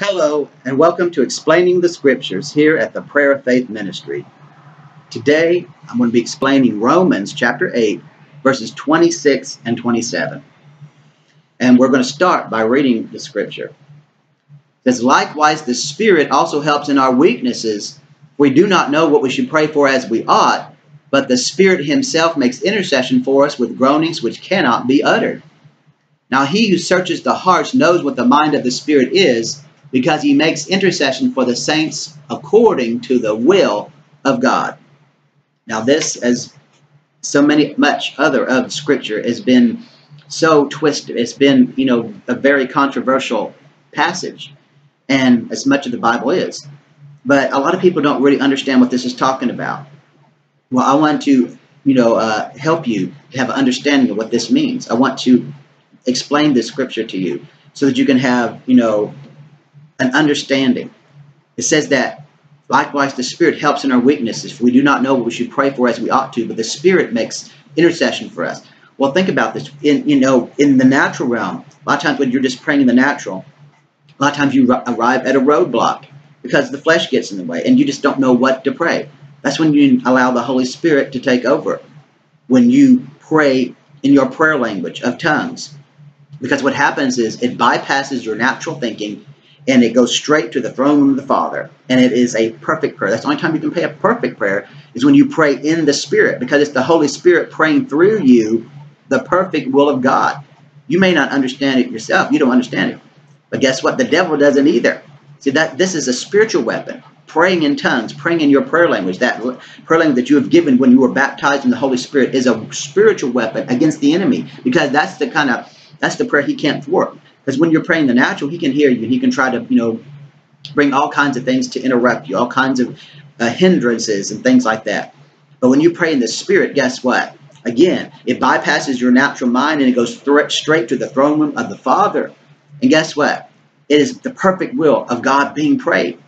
Hello, and welcome to Explaining the Scriptures here at the Prayer of Faith Ministry. Today, I'm going to be explaining Romans chapter 8, verses 26 and 27. And we're going to start by reading the scripture. It says, Likewise, the Spirit also helps in our weaknesses. We do not know what we should pray for as we ought, but the Spirit Himself makes intercession for us with groanings which cannot be uttered. Now, He who searches the hearts knows what the mind of the Spirit is because he makes intercession for the saints according to the will of God. Now this, as so many much other of Scripture, has been so twisted. It's been, you know, a very controversial passage, and as much of the Bible is. But a lot of people don't really understand what this is talking about. Well, I want to, you know, uh, help you have an understanding of what this means. I want to explain this scripture to you so that you can have, you know, an understanding. It says that likewise the Spirit helps in our weaknesses. We do not know what we should pray for as we ought to, but the Spirit makes intercession for us. Well, think about this. In you know, in the natural realm, a lot of times when you're just praying in the natural, a lot of times you arrive at a roadblock because the flesh gets in the way, and you just don't know what to pray. That's when you allow the Holy Spirit to take over. When you pray in your prayer language of tongues, because what happens is it bypasses your natural thinking and it goes straight to the throne room of the Father. And it is a perfect prayer. That's the only time you can pray a perfect prayer is when you pray in the Spirit, because it's the Holy Spirit praying through you the perfect will of God. You may not understand it yourself. You don't understand it. But guess what? The devil doesn't either. See that this is a spiritual weapon. Praying in tongues, praying in your prayer language, that prayer language that you have given when you were baptized in the Holy Spirit is a spiritual weapon against the enemy because that's the kind of that's the prayer he can't thwart. Because when you're praying the natural, he can hear you and he can try to, you know, bring all kinds of things to interrupt you, all kinds of uh, hindrances and things like that. But when you pray in the spirit, guess what? Again, it bypasses your natural mind and it goes straight to the throne room of the Father. And guess what? It is the perfect will of God being prayed.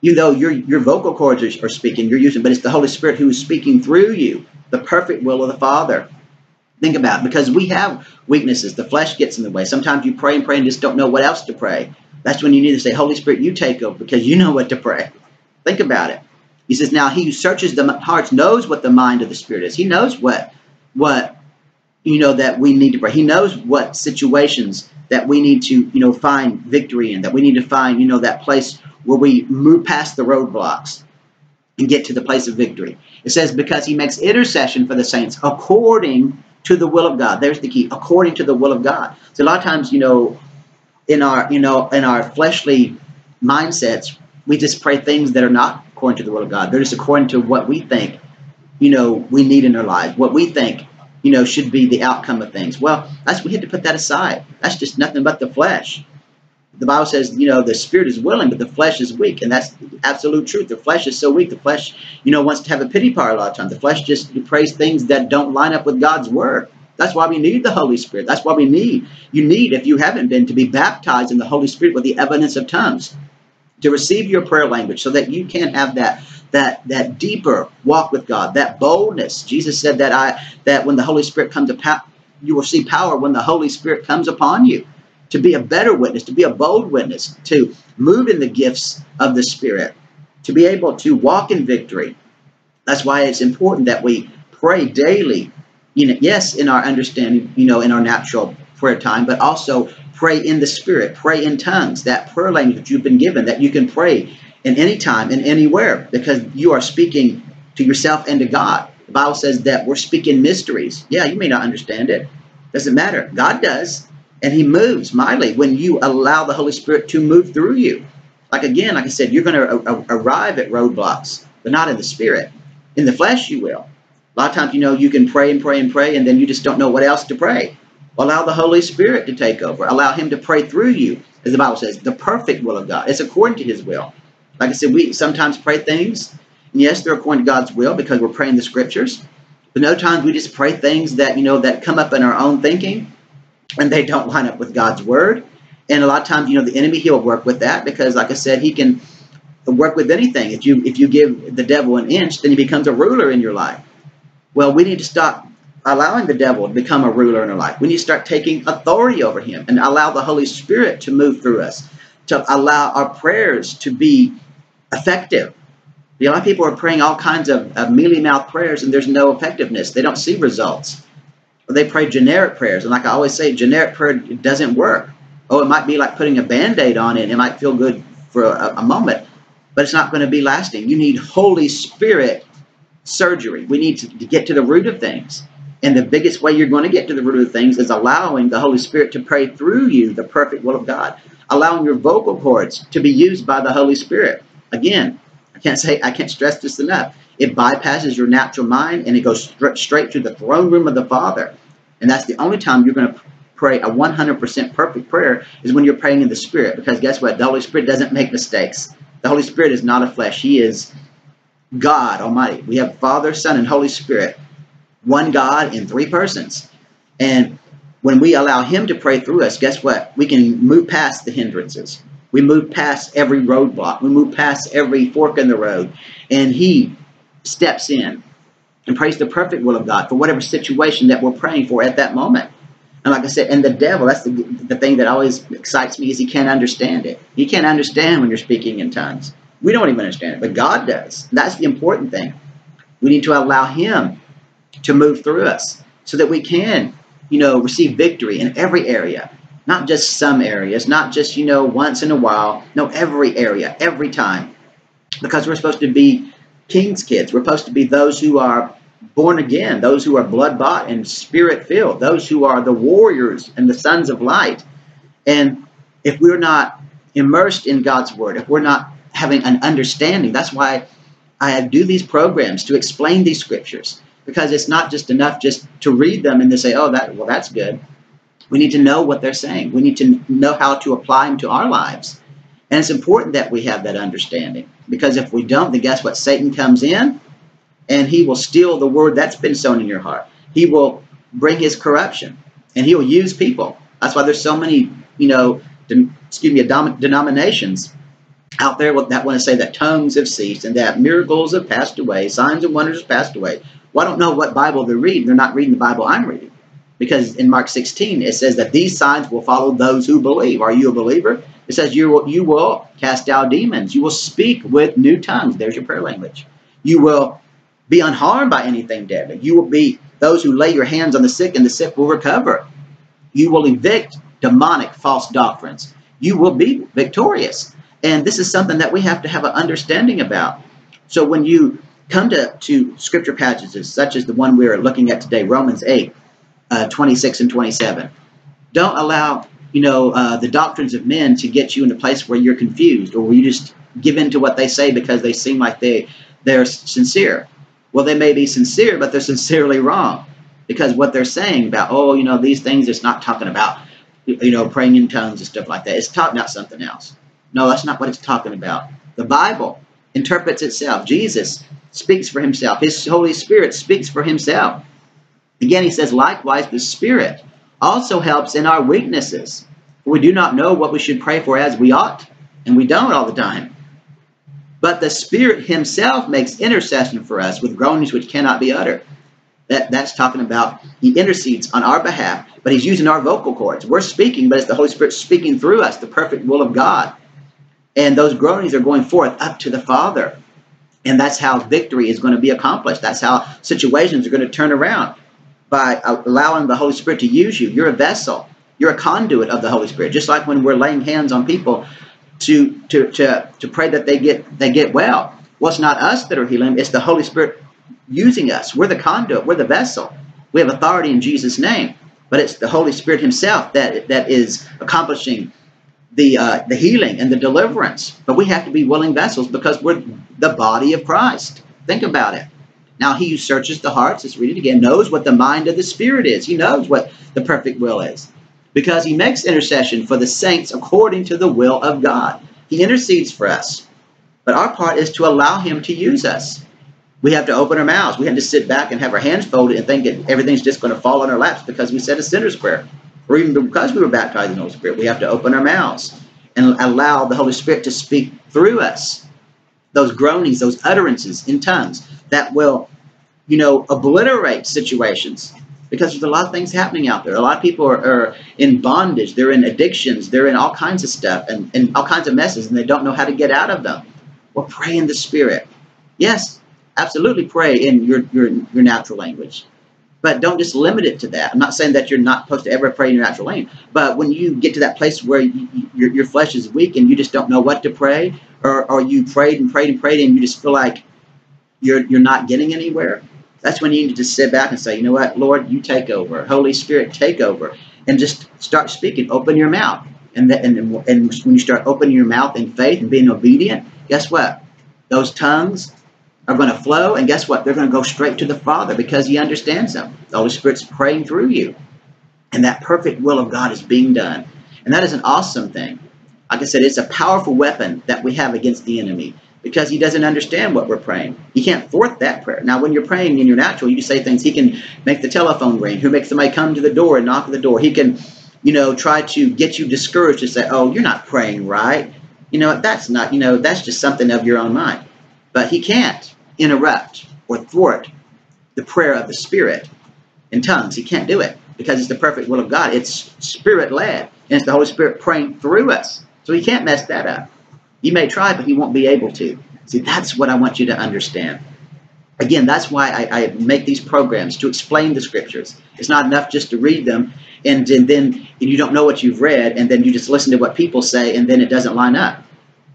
You know your your vocal cords are, are speaking, you're using, but it's the Holy Spirit who is speaking through you, the perfect will of the Father. Think about because we have weaknesses. The flesh gets in the way. Sometimes you pray and pray and just don't know what else to pray. That's when you need to say, Holy Spirit, you take over because you know what to pray. Think about it. He says, now he who searches the hearts knows what the mind of the Spirit is. He knows what, what, you know, that we need to pray. He knows what situations that we need to, you know, find victory in, that we need to find, you know, that place where we move past the roadblocks and get to the place of victory. It says, because he makes intercession for the saints according to the will of God. There's the key, according to the will of God. So a lot of times, you know, in our, you know, in our fleshly mindsets, we just pray things that are not according to the will of God. They're just according to what we think, you know, we need in our lives, what we think, you know, should be the outcome of things. Well, that's we have to put that aside. That's just nothing but the flesh. The Bible says, you know, the spirit is willing, but the flesh is weak, and that's absolute truth. The flesh is so weak. The flesh, you know, wants to have a pity party a lot of times. The flesh just prays things that don't line up with God's word. That's why we need the Holy Spirit. That's why we need, you need, if you haven't been, to be baptized in the Holy Spirit with the evidence of tongues, to receive your prayer language so that you can have that that that deeper walk with God, that boldness. Jesus said that I that when the Holy Spirit comes upon you will see power when the Holy Spirit comes upon you to be a better witness, to be a bold witness, to move in the gifts of the Spirit, to be able to walk in victory. That's why it's important that we pray daily. You know, yes, in our understanding, you know, in our natural prayer time, but also pray in the Spirit, pray in tongues, that prayer language that you've been given, that you can pray in any time and anywhere, because you are speaking to yourself and to God. The Bible says that we're speaking mysteries. Yeah, you may not understand it. Doesn't matter. God does. And he moves mightily when you allow the Holy Spirit to move through you. Like again, like I said, you're going to arrive at roadblocks, but not in the spirit. In the flesh, you will. A lot of times, you know, you can pray and pray and pray, and then you just don't know what else to pray. Allow the Holy Spirit to take over. Allow Him to pray through you, as the Bible says, the perfect will of God. It's according to His will. Like I said, we sometimes pray things, and yes, they're according to God's will because we're praying the Scriptures. But no times we just pray things that you know that come up in our own thinking, and they don't line up with God's word. And a lot of times, you know, the enemy he'll work with that because, like I said, he can work with anything. If you if you give the devil an inch, then he becomes a ruler in your life. Well, we need to stop allowing the devil to become a ruler in our life. We need to start taking authority over him and allow the Holy Spirit to move through us. to allow our prayers to be effective. A lot of people are praying all kinds of, of mealy mouth prayers and there's no effectiveness. They don't see results. Or they pray generic prayers. And like I always say, generic prayer doesn't work. Oh, it might be like putting a band aid on it. It might feel good for a, a moment, but it's not going to be lasting. You need Holy Spirit surgery. We need to, to get to the root of things. And the biggest way you're going to get to the root of things is allowing the Holy Spirit to pray through you the perfect will of God. Allowing your vocal cords to be used by the Holy Spirit. Again, I can't say, I can't stress this enough. It bypasses your natural mind and it goes straight to the throne room of the Father. And that's the only time you're going to pray a 100% perfect prayer is when you're praying in the Spirit. Because guess what? The Holy Spirit doesn't make mistakes. The Holy Spirit is not a flesh. He is God Almighty. We have Father, Son, and Holy Spirit one God in three persons. And when we allow Him to pray through us, guess what? We can move past the hindrances. We move past every roadblock. We move past every fork in the road. And He steps in and prays the perfect will of God for whatever situation that we're praying for at that moment. And like I said, and the devil, that's the, the thing that always excites me is he can't understand it. He can't understand when you're speaking in tongues. We don't even understand it, but God does. That's the important thing. We need to allow him to move through us so that we can, you know, receive victory in every area, not just some areas, not just, you know, once in a while. No, every area, every time. Because we're supposed to be king's kids. We're supposed to be those who are born again, those who are blood bought and spirit filled, those who are the warriors and the sons of light. And if we're not immersed in God's word, if we're not having an understanding, that's why I do these programs to explain these scriptures because it's not just enough just to read them and to say, oh, that well, that's good. We need to know what they're saying. We need to know how to apply them to our lives. And it's important that we have that understanding because if we don't, then guess what? Satan comes in and he will steal the word that's been sown in your heart. He will bring his corruption and he will use people. That's why there's so many, you know, excuse me, denominations out there that want to say that tongues have ceased and that miracles have passed away, signs and wonders have passed away. Well, I don't know what Bible they're reading. They're not reading the Bible I'm reading. Because in Mark 16, it says that these signs will follow those who believe. Are you a believer? It says you will, you will cast out demons. You will speak with new tongues. There's your prayer language. You will be unharmed by anything deadly. You will be those who lay your hands on the sick and the sick will recover. You will evict demonic false doctrines. You will be victorious. And this is something that we have to have an understanding about. So when you come to, to scripture passages such as the one we're looking at today, Romans 8, uh, 26 and 27. Don't allow, you know, uh, the doctrines of men to get you in a place where you're confused or where you just give in to what they say because they seem like they, they're sincere. Well, they may be sincere, but they're sincerely wrong because what they're saying about, oh, you know, these things, it's not talking about, you know, praying in tongues and stuff like that. It's talking about something else. No, that's not what it's talking about. The Bible interprets itself. Jesus speaks for himself. His Holy Spirit speaks for himself. Again, he says, likewise, the Spirit also helps in our weaknesses. We do not know what we should pray for as we ought, and we don't all the time. But the Spirit himself makes intercession for us with groanings which cannot be uttered. That, that's talking about he intercedes on our behalf, but he's using our vocal cords. We're speaking, but it's the Holy Spirit speaking through us, the perfect will of God. And those groanings are going forth up to the Father. And that's how victory is going to be accomplished. That's how situations are going to turn around by allowing the Holy Spirit to use you. You're a vessel. You're a conduit of the Holy Spirit. Just like when we're laying hands on people to to to, to pray that they get they get well. Well, it's not us that are healing. It's the Holy Spirit using us. We're the conduit. We're the vessel. We have authority in Jesus' name. But it's the Holy Spirit Himself that that is accomplishing the uh, the healing and the deliverance. But we have to be willing vessels because we're the body of Christ. Think about it. Now he who searches the hearts, let's read it again, knows what the mind of the Spirit is. He knows what the perfect will is. Because he makes intercession for the saints according to the will of God. He intercedes for us. But our part is to allow him to use us. We have to open our mouths. We have to sit back and have our hands folded and think that everything's just going to fall on our laps because we said a sinner's prayer or even because we were baptized in the Holy Spirit, we have to open our mouths and allow the Holy Spirit to speak through us. Those groanings, those utterances in tongues that will, you know, obliterate situations because there's a lot of things happening out there. A lot of people are, are in bondage, they're in addictions, they're in all kinds of stuff and, and all kinds of messes, and they don't know how to get out of them. Well, pray in the Spirit. Yes, absolutely pray in your, your, your natural language. But don't just limit it to that. I'm not saying that you're not supposed to ever pray in your natural language. But when you get to that place where you, your, your flesh is weak and you just don't know what to pray, or, or you prayed and prayed and prayed and you just feel like you're, you're not getting anywhere, that's when you need to just sit back and say, you know what, Lord, you take over. Holy Spirit, take over. And just start speaking. Open your mouth. And, the, and, and when you start opening your mouth in faith and being obedient, guess what? Those tongues are going to flow. And guess what? They're going to go straight to the Father because He understands them. The Holy Spirit's praying through you. And that perfect will of God is being done. And that is an awesome thing. Like I said, it's a powerful weapon that we have against the enemy because he doesn't understand what we're praying. He can't thwart that prayer. Now, when you're praying in your natural, you say things. He can make the telephone ring. Who makes somebody come to the door and knock at the door? He can, you know, try to get you discouraged to say, "Oh, you're not praying right." You know, that's not. You know, that's just something of your own mind. But he can't interrupt or thwart the prayer of the Spirit in tongues. He can't do it because it's the perfect will of God. It's Spirit led, and it's the Holy Spirit praying through us. So he can't mess that up. You may try, but you won't be able to. See, that's what I want you to understand. Again, that's why I, I make these programs to explain the scriptures. It's not enough just to read them and, and then and you don't know what you've read and then you just listen to what people say and then it doesn't line up.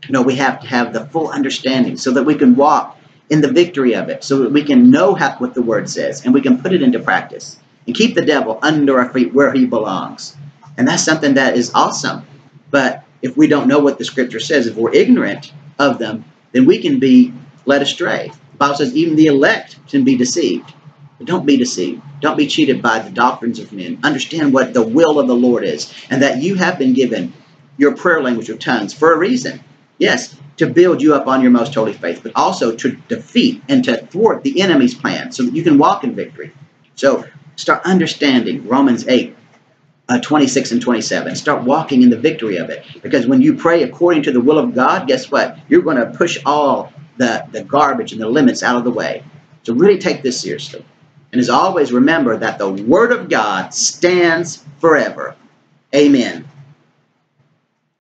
No, we have to have the full understanding so that we can walk in the victory of it, so that we can know how, what the word says and we can put it into practice and keep the devil under our feet where he belongs. And that's something that is awesome. But if we don't know what the scripture says, if we're ignorant of them, then we can be led astray. The Bible says even the elect can be deceived. But don't be deceived. Don't be cheated by the doctrines of men. Understand what the will of the Lord is and that you have been given your prayer language of tongues for a reason. Yes, to build you up on your most holy faith, but also to defeat and to thwart the enemy's plan so that you can walk in victory. So start understanding Romans 8, uh, 26 and 27. Start walking in the victory of it. Because when you pray according to the will of God, guess what? You're going to push all the, the garbage and the limits out of the way. So really take this seriously. And as always, remember that the Word of God stands forever. Amen.